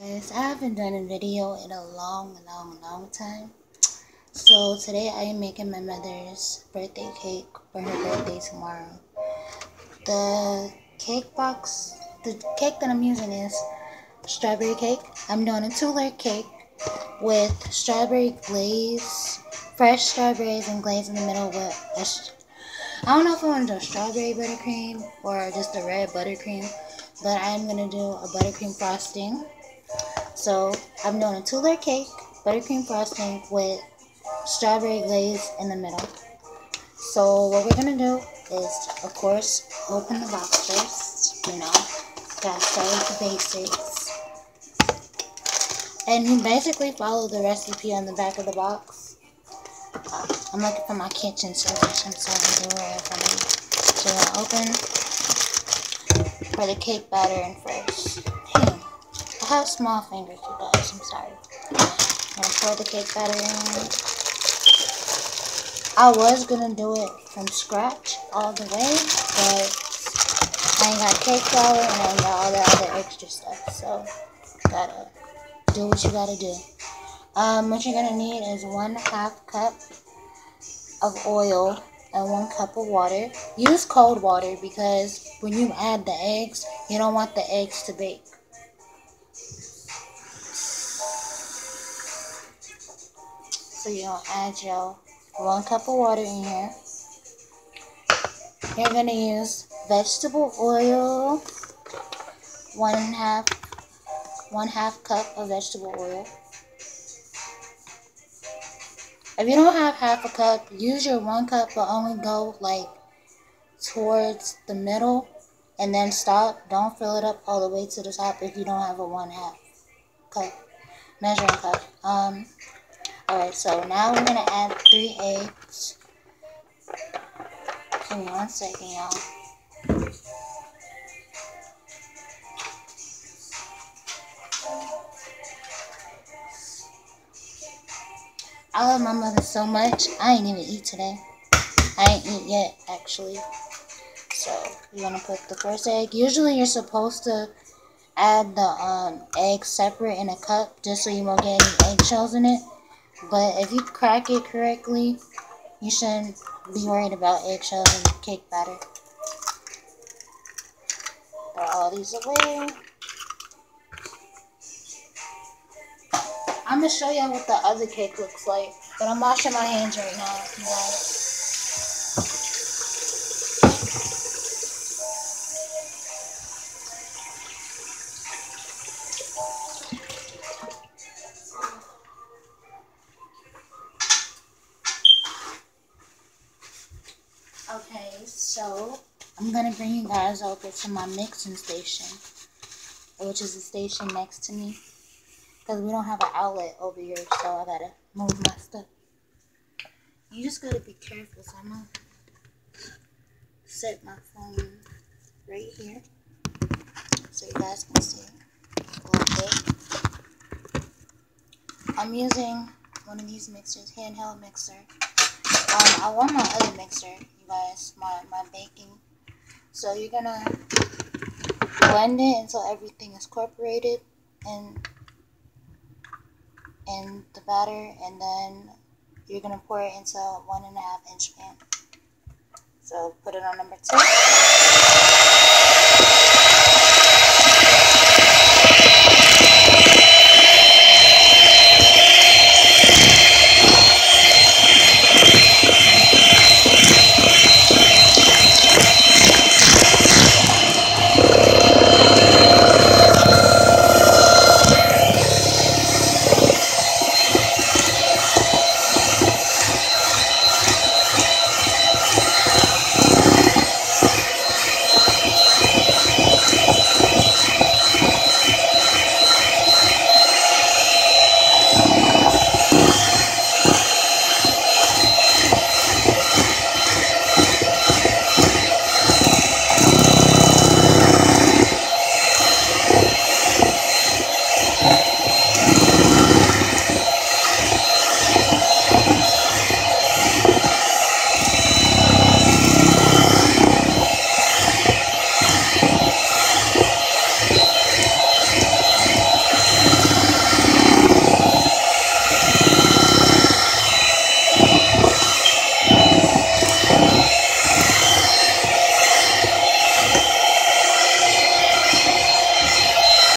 Guys, I haven't done a video in a long, long, long time. So today I am making my mother's birthday cake for her birthday tomorrow. The cake box, the cake that I'm using is strawberry cake. I'm doing a two-layer cake with strawberry glaze, fresh strawberries and glaze in the middle with I don't know if I want to do strawberry buttercream or just a red buttercream, but I'm going to do a buttercream frosting so I'm doing a two-layer cake, buttercream frosting with strawberry glaze in the middle. So what we're gonna do is, of course, open the box first. You know, gotta start with the basics. And you basically follow the recipe on the back of the box. Uh, I'm looking for my kitchen service. I'm sorry, do it for me. So I'm open for the cake batter in first have small fingers, you guys. I'm sorry. I'm gonna pour the cake batter in. I was gonna do it from scratch all the way, but I ain't got cake flour and I ain't got all the other extra stuff. So, gotta do what you gotta do. Um, what you're gonna need is one half cup of oil and one cup of water. Use cold water because when you add the eggs, you don't want the eggs to bake. So you're to add your one cup of water in here. You're going to use vegetable oil, one and a half, one half cup of vegetable oil. If you don't have half a cup, use your one cup, but only go like towards the middle and then stop. Don't fill it up all the way to the top if you don't have a one half cup measuring cup. Um, Alright, so now we're going to add three eggs. Give me one second, y'all. I love my mother so much. I ain't even eat today. I ain't eat yet, actually. So, you're to put the first egg. Usually, you're supposed to add the um, egg separate in a cup just so you won't get any eggshells in it. But if you crack it correctly, you shouldn't be worried about eggshells and cake batter. Throw all these away. I'm to show y'all what the other cake looks like. But I'm washing my hands right now, guys. Okay, so I'm gonna bring you guys over to my mixing station, which is the station next to me, because we don't have an outlet over here, so I gotta move my stuff. You just gotta be careful, so I'm gonna set my phone right here, so you guys can see a little bit. I'm using one of these mixers, handheld mixer. Um, I want my other mixer my, my baking. So you're gonna blend it until everything is incorporated in in the batter and then you're gonna pour it into a one and a half inch pan. So put it on number two.